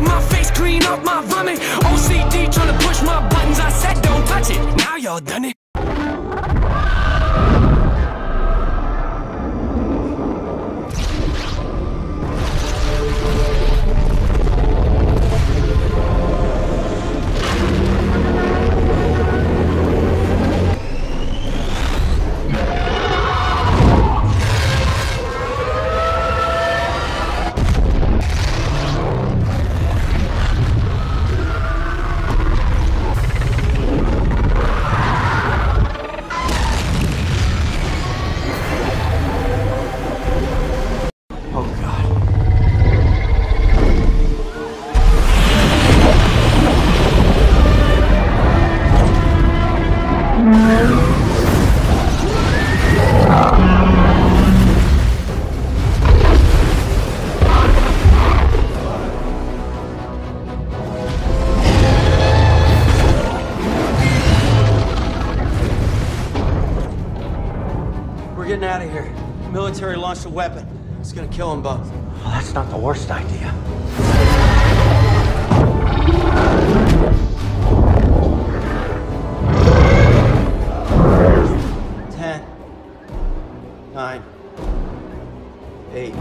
Wipe my face, clean up my vomit. OCD tryna push my buttons. I said don't touch it. Now y'all done it. Getting out of here. Military launched a weapon. It's gonna kill them both. Well, that's not the worst idea. Eight.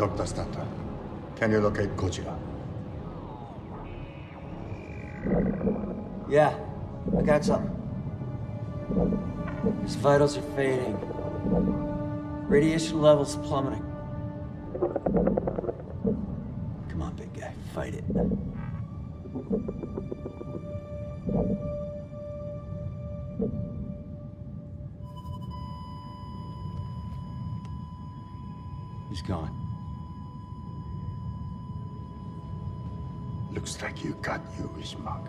Dr. Stanton, can you locate Gojira? Yeah, I got something. His vitals are fading. Radiation levels plummeting. Come on, big guy, fight it. He's gone. Looks like you got news, Mark.